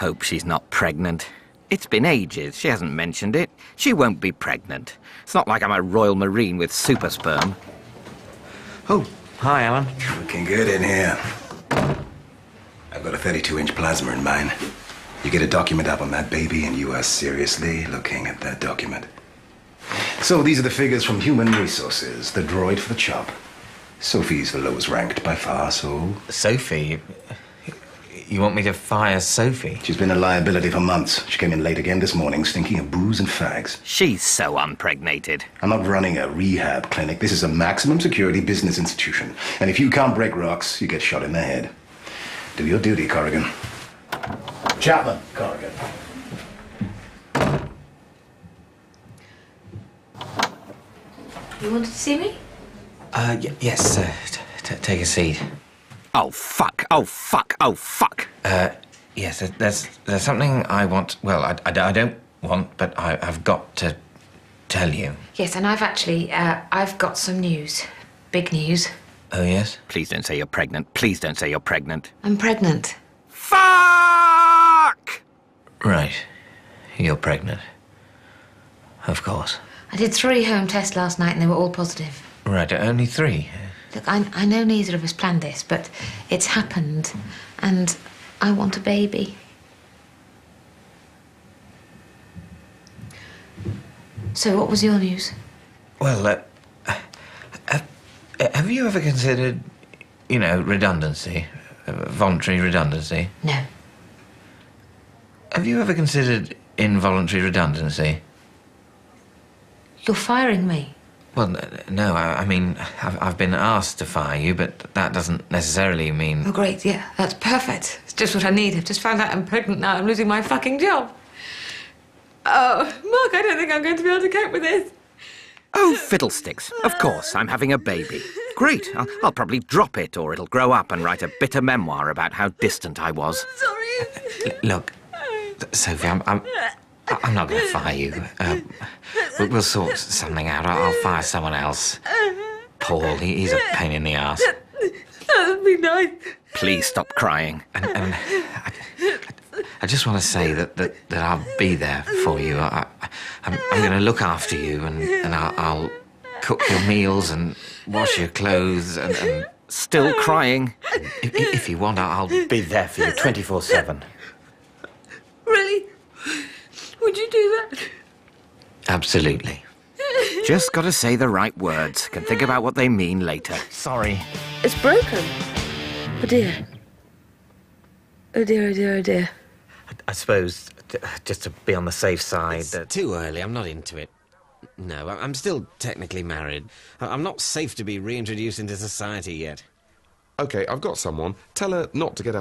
Hope she's not pregnant. It's been ages. She hasn't mentioned it. She won't be pregnant. It's not like I'm a Royal Marine with super sperm. Oh, hi, Alan. Looking good in here. I've got a 32 inch plasma in mine. You get a document up on that baby, and you are seriously looking at that document. So these are the figures from Human Resources, the droid for the chop. Sophie's the lowest ranked by far, so. Sophie? You want me to fire Sophie? She's been a liability for months. She came in late again this morning, stinking of booze and fags. She's so unpregnated. I'm not running a rehab clinic. This is a maximum security business institution. And if you can't break rocks, you get shot in the head. Do your duty, Corrigan. Chapman, Corrigan. You wanted to see me? Uh, y- yes, uh, t- t- take a seat. Oh, fuck. Oh, fuck. Oh, fuck. Uh, yes, there's, there's something I want. Well, I, I, I don't want, but I, I've got to tell you. Yes, and I've actually, uh, I've got some news. Big news. Oh, yes? Please don't say you're pregnant. Please don't say you're pregnant. I'm pregnant. Fuck! Right. You're pregnant. Of course. I did three home tests last night and they were all positive. Right, only three. Look, I, I know neither of us planned this, but it's happened, and I want a baby. So, what was your news? Well, uh, have, have you ever considered, you know, redundancy? Uh, voluntary redundancy? No. Have you ever considered involuntary redundancy? You're firing me. Well, no, I, I mean, I've, I've been asked to fire you, but that doesn't necessarily mean. Oh, great, yeah, that's perfect. It's just what I need. I've just found out I'm pregnant now. I'm losing my fucking job. Oh, Mark, I don't think I'm going to be able to cope with this. Oh, fiddlesticks. Of course, I'm having a baby. Great. I'll, I'll probably drop it, or it'll grow up and write a bitter memoir about how distant I was. Sorry. L- look, Sophie, I'm, I'm, I'm not going to fire you. Uh, we'll, we'll sort something out. I'll, I'll fire someone else. Paul, he, he's a pain in the ass. That'd be nice. Please stop crying. And, and I, I just want to say that, that, that I'll be there for you. I, I, I'm, I'm going to look after you, and, and I'll, I'll cook your meals and wash your clothes, and, and Still crying. if, if you want, I'll be there for you 24 7. Really? Would you do that? Absolutely. Just gotta say the right words. Can think about what they mean later. Sorry. It's broken. Oh dear. Oh dear, oh dear, oh dear. I suppose, just to be on the safe side, It's that. too early. I'm not into it. No, I- I'm still technically married. I- I'm not safe to be reintroduced into society yet. Okay, I've got someone. Tell her not to get her